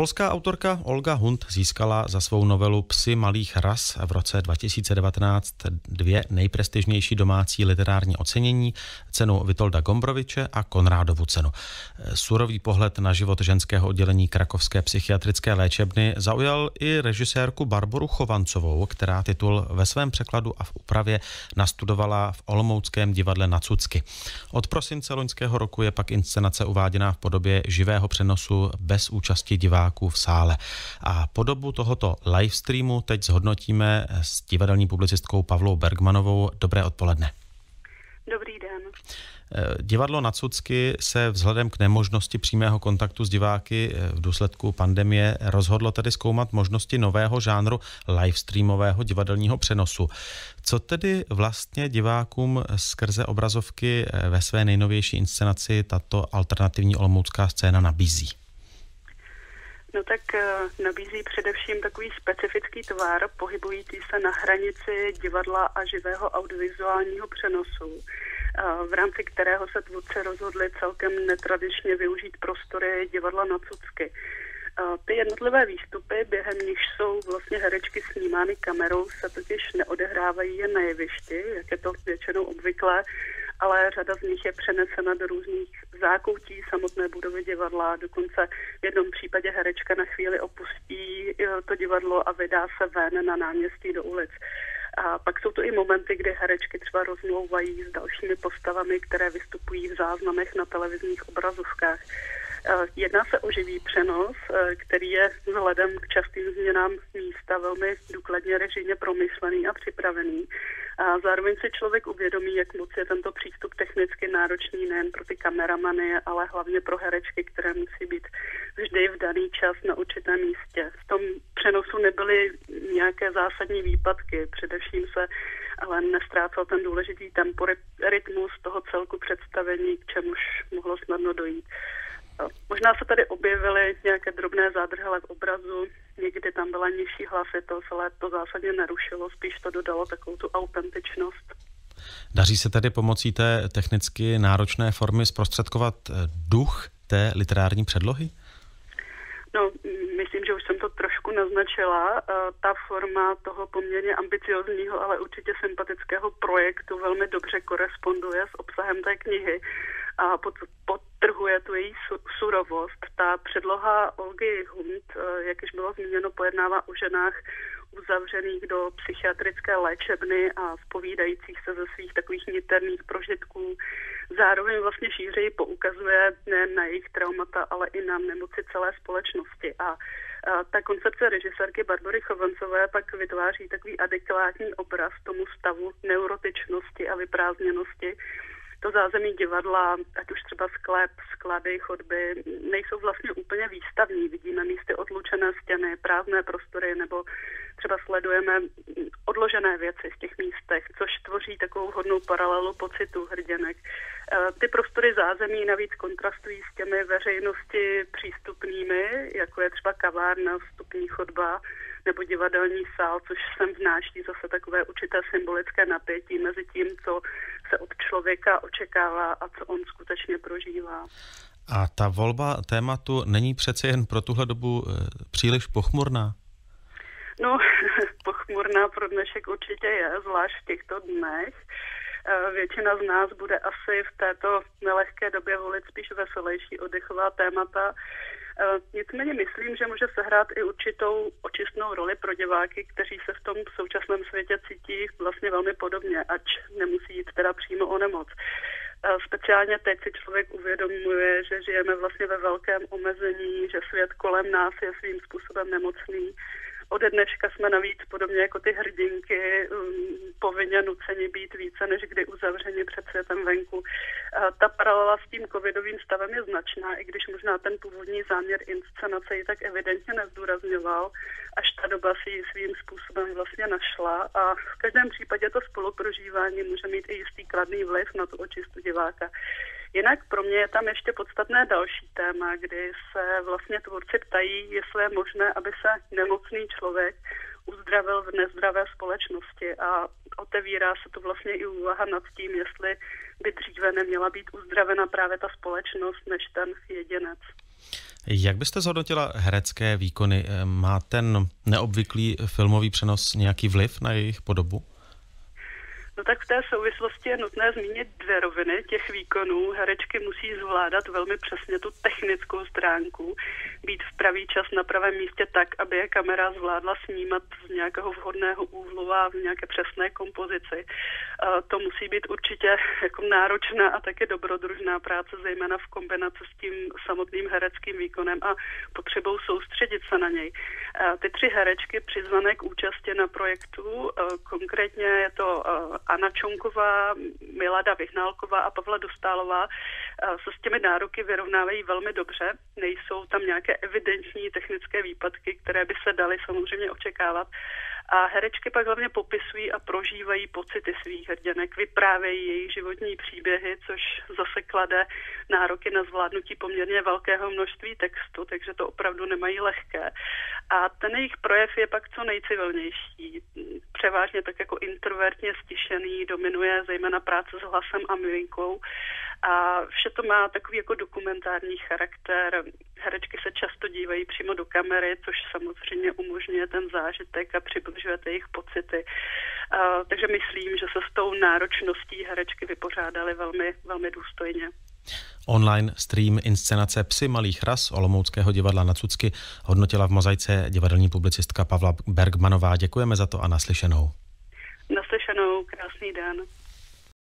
Polská autorka Olga Hund získala za svou novelu Psy malých ras v roce 2019 dvě nejprestižnější domácí literární ocenění, cenu Vitolda Gombroviče a Konrádovu cenu. Surový pohled na život ženského oddělení Krakovské psychiatrické léčebny zaujal i režisérku Barboru Chovancovou, která titul ve svém překladu a v úpravě nastudovala v Olomouckém divadle na Cucky. Od prosince loňského roku je pak inscenace uváděná v podobě živého přenosu bez účasti diváků diváků v sále. A podobu tohoto livestreamu teď zhodnotíme s divadelní publicistkou Pavlou Bergmanovou. Dobré odpoledne. Dobrý den. Eh, divadlo na Cucky se vzhledem k nemožnosti přímého kontaktu s diváky eh, v důsledku pandemie rozhodlo tedy zkoumat možnosti nového žánru livestreamového divadelního přenosu. Co tedy vlastně divákům skrze obrazovky eh, ve své nejnovější inscenaci tato alternativní olomoucká scéna nabízí? No tak uh, nabízí především takový specifický tvar, pohybující se na hranici divadla a živého audiovizuálního přenosu, uh, v rámci kterého se tvůrci rozhodli celkem netradičně využít prostory divadla na Cucky. Uh, ty jednotlivé výstupy, během nich jsou vlastně herečky snímány kamerou, se totiž neodehrávají jen na jevišti, jak je to většinou obvyklé, ale řada z nich je přenesena do různých zákoutí samotné budovy divadla. Dokonce v jednom případě herečka na chvíli opustí eh, to divadlo a vydá se ven na náměstí do ulic. A pak jsou to i momenty, kdy herečky třeba rozmlouvají s dalšími postavami, které vystupují v záznamech na televizních obrazovkách. Eh, jedná se o živý přenos, eh, který je vzhledem k častým změnám místa velmi důkladně režijně promyšlený a připravený. A zároveň si člověk uvědomí, jak moc je tento přístup technicky náročný nejen pro ty kameramany, ale hlavně pro herečky, které musí být vždy v daný čas na určitém místě. V tom přenosu nebyly nějaké zásadní výpadky, především se ale nestrácel ten důležitý tempo, rytmus toho celku představení, k čemuž mohlo snadno dojít. Možná se tady objevily nějaké drobné zádrhele v obrazu, někdy tam byla nižší hlasitost, ale to zásadně nerušilo, spíš to dodalo takovou tu autentičnost. Daří se tedy pomocí té technicky náročné formy zprostředkovat eh, duch té literární předlohy? No, myslím, že už jsem to trošku naznačila. Eh, ta forma toho poměrně ambiciozního, ale určitě sympatického projektu velmi dobře koresponduje s obsahem té knihy a pod, podtrhuje tu její su, surovost. Ta předloha Olgy Hund, eh, jak již bylo zmíněno, pojednává o ženách uzavřených do psychiatrické léčebny a spovídajících se ze svých takových niterných prožitků. Zároveň vlastně šířeji poukazuje ne na jejich traumata, ale i na nemoci celé společnosti. A a ta koncepce režisérky Barbory Chovancové pak vytváří takový adekvátní obraz tomu stavu neurotičnosti a vyprázdněnosti, to zázemí divadla, ať už třeba sklep, sklady, chodby, nejsou vlastně úplně výstavní. Vidíme místy odlučené stěny, prázdné prostory nebo třeba sledujeme odložené věci v těch místech, což tvoří takovou hodnou paralelu pocitu hrdinek. Ty prostory zázemí navíc kontrastují s těmi veřejnosti přístupnými, jako je třeba kavárna, vstupní chodba, nebo divadelní sál, což sem vnáší zase takové určité symbolické napětí mezi tím, co se od člověka očekává a co on skutečně prožívá. A ta volba tématu není přece jen pro tuhle dobu eh, příliš pochmurná? No, pochmurná pro dnešek určitě je, zvlášť v těchto dnech. Eh, většina z nás bude asi v této nelehké době volit spíš veselější oddechová témata. Eh, nicméně myslím, že může sehrát i určitou očistnou roli pro diváky, kteří se v tom současném světě cítí vlastně velmi podobně, ač nemusí jít teda přímo o nemoc. Eh, speciálně teď si člověk uvědomuje, že žijeme vlastně ve velkém omezení, že svět kolem nás je svým způsobem nemocný Ode dneška jsme navíc podobně jako ty hrdinky um, povinně nuceni být více než kdy uzavřeni před světem venku. Ta paralela s tím covidovým stavem je značná, i když možná ten původní záměr inscenace ji tak evidentně nezdůrazňoval, až ta doba si ji svým způsobem vlastně našla a v každém případě to spoluprožívání může mít i jistý kladný vliv na tu očistu diváka. Jinak pro mě je tam ještě podstatné další téma, kdy se vlastně tvůrci ptají, jestli je možné, aby se nemocný člověk uzdravil v nezdravé společnosti a otevírá se to vlastně i úvaha nad tím, jestli by dříve neměla být uzdravena právě ta společnost než ten jedinec. Jak byste zhodnotila herecké výkony? Má ten neobvyklý filmový přenos nějaký vliv na jejich podobu? No tak v té souvislosti je nutné zmínit dvě roviny těch výkonů. Herečky musí zvládat velmi přesně tu technickou stránku, být v pravý čas na pravém místě tak, aby je kamera zvládla snímat z nějakého vhodného úhlu a v nějaké přesné kompozici. To musí být určitě jako náročná a také dobrodružná práce, zejména v kombinaci s tím samotným hereckým výkonem a potřebou soustředit se na něj. Ty tři herečky přizvané k účasti na projektu, konkrétně je to Anna Čonková, Milada Vyhnálková a Pavla Dostálová se s těmi nároky vyrovnávají velmi dobře. Nejsou tam nějaké evidentní technické výpadky, které by se daly samozřejmě očekávat. A herečky pak hlavně popisují a prožívají pocity svých hrdinek, vyprávějí jejich životní příběhy, což zase klade nároky na zvládnutí poměrně velkého množství textu, takže to opravdu nemají lehké. A ten jejich projev je pak co nejcivilnější. Převážně tak jako introvertně stišený, dominuje zejména práce s hlasem a miminkou. A vše to má takový jako dokumentární charakter. Herečky se často dívají přímo do kamery, což samozřejmě umožňuje ten zážitek a přibližujete jejich pocity. A, takže myslím, že se s tou náročností herečky vypořádaly velmi, velmi důstojně. Online stream inscenace Psy malých ras Olomouckého divadla na Cucky hodnotila v mozaice divadelní publicistka Pavla Bergmanová. Děkujeme za to a naslyšenou. Naslyšenou, krásný den.